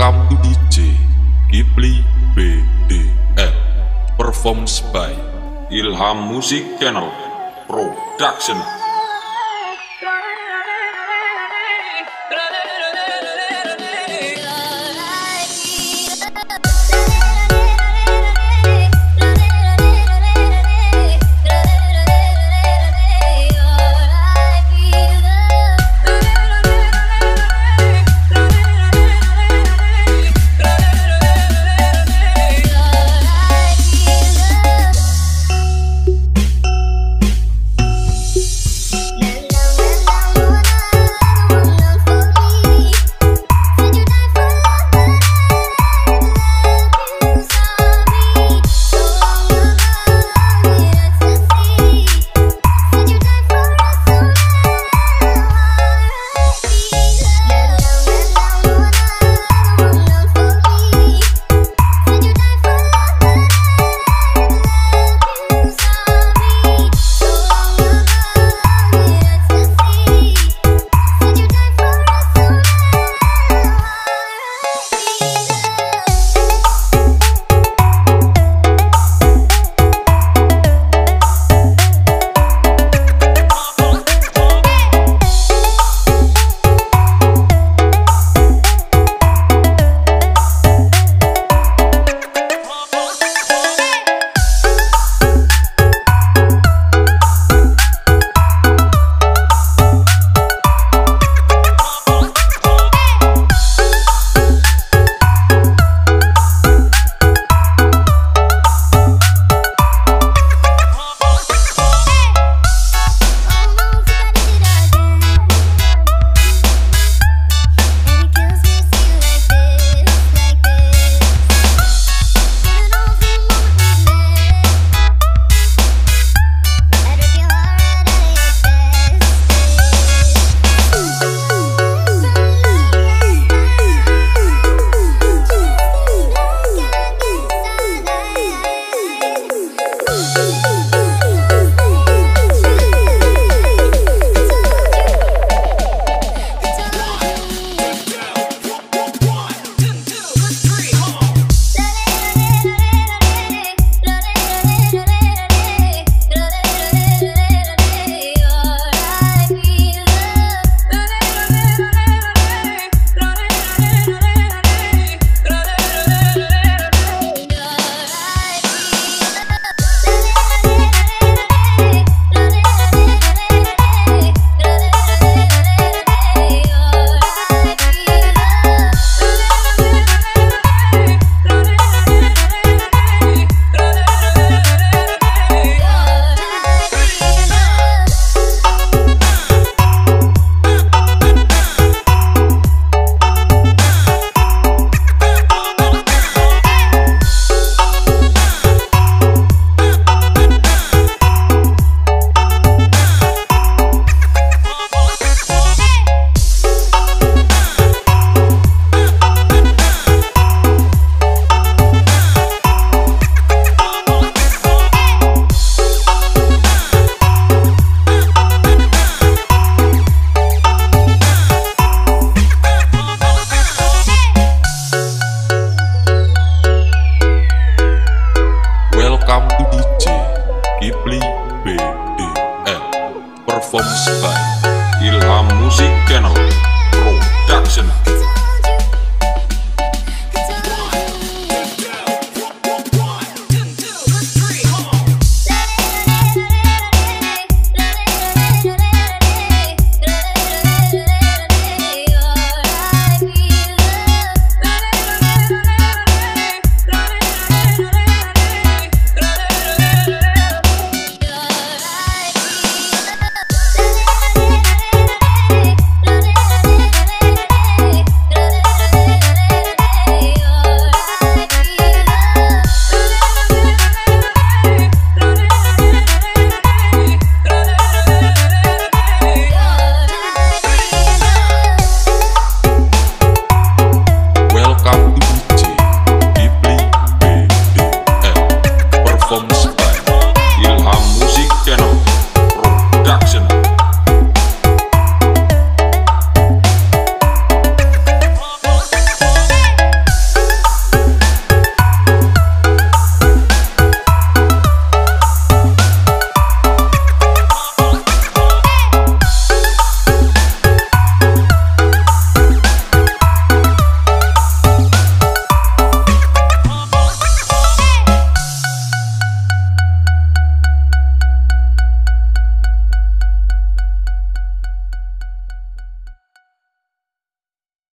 Welcome to DJ Kipli BDL Performance by Ilham Music Channel Production.